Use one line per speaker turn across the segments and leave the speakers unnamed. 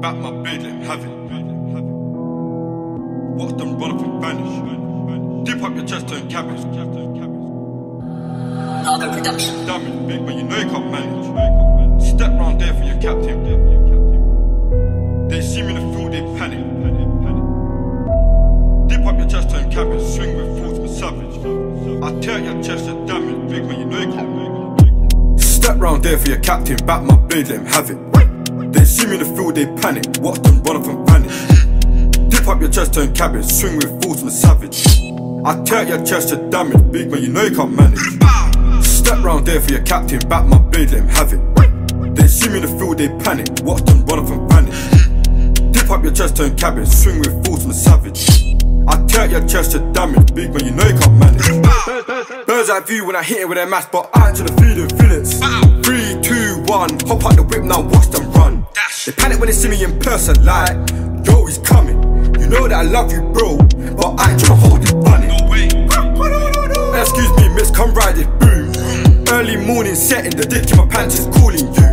Back my bed, let him have it. Watch them run up and vanish. Dip up your chest, turn cabbage.
Hargo Production.
Damage, big man, you know you can't manage. Step round there for your captain. They see me in the field, they panic. Dip up your chest, turn cabbage. Swing with force, I'm savage. I tear your chest, and damage, big man, you know you can't manage. Step round there for your captain, back my blade, let him have it. They see me in the field, they panic. Watch them run up and vanish. Dip up your chest, turn cabbage. Swing with force, I'm savage. I tear your chest to damage, big man, you know you can't manage. Step round there for your captain, back my blade, let him have it. They see me in the field, they panic. Watch them run up and vanish. Dip up your chest, turn cabbage. Swing with force, I'm savage. I tear your chest to damage, big man, you know you can't manage. Birds eye view when I hit it with their mask, but I ain't to the feeding feelings. Three, two, one, hop out the whip now, watch them run. They panic when they see me in person, like, yo, he's coming. You know that I love you, bro, but I tryna hold this bunny. No way. Excuse me, miss, come ride this boom. Early morning setting, the dick in my pants is calling you.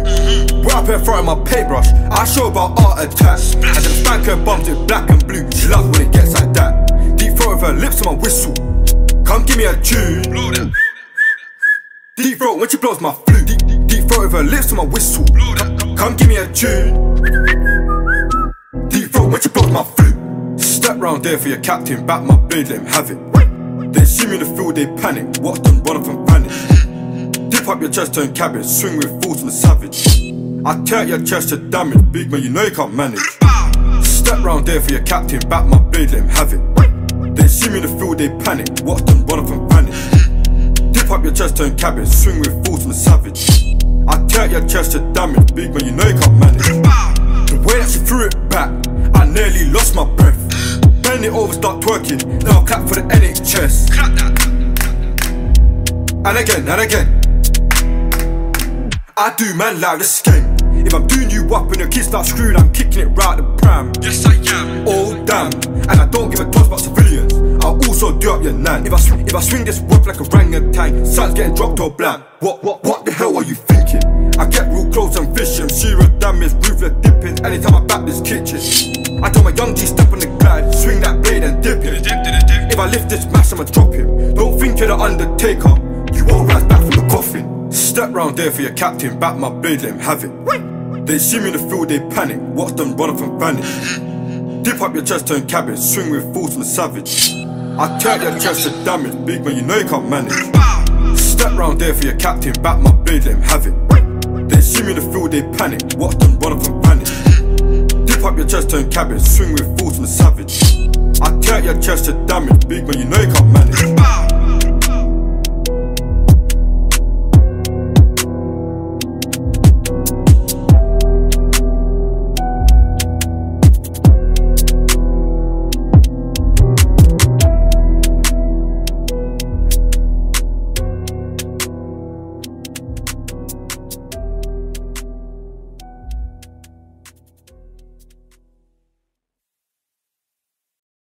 Up in front of my paintbrush, I show about art attack. And then spank her bumps in black and blue, she loves when it gets like that. Deep throat with her lips on my whistle. Come give me a tune. Deep throat when she blows my flute. Deep, deep, deep throat with her lips on my whistle. Come, come give me a tune. Deep throat when she blows my flute. Step round there for your captain, back my blade, let him have it. They see me in the field, they panic. Watch them run up and vanish. Dip up your chest, turn cabbage. Swing with force, I'm savage. I tear your chest to damage, big man, you know you can't manage. Step round there for your captain, back my blade, let him have it. They see me in the field, they panic. Watch them run up and vanish. Dip up your chest, turn cabbage. Swing with force, I'm savage. Tear your chest to damage, big man, you know you can't manage. The way that she threw it back, I nearly lost my breath. Bend it over, start twerking. Now clap for the NHS. And again, and again. I do man like this game. If I'm doing you up and your kids start screwing, I'm kicking it right the pram. Yes, I am. Oh damn. And I don't give a toss about civilians. I'll also do up your nan. If I swing, if I swing this whip like a orangutan, sun's getting dropped or blam. What, what, what the hell are you Dipping. Anytime I back this kitchen, I tell my young G step on the glide, swing that blade and dip it. If I lift this mass, I'ma drop him. Don't think you're the Undertaker. You won't rise back from the coffin. Step round there for your captain, back my blade, let him have it. They see me in the field, they panic. Watch them run up and vanish. Dip up your chest, turn cabbage. Swing with force, I'm a savage. I tear your chest to damage, big man, you know you can't manage. Step round there for your captain, back my blade, let him have it. See me in the field, they panic. Watch them run up and vanish. Dip up your chest, turn cabbage. Swing with force, I'm savage. I tear your chest to damage, big man, you know you can't manage.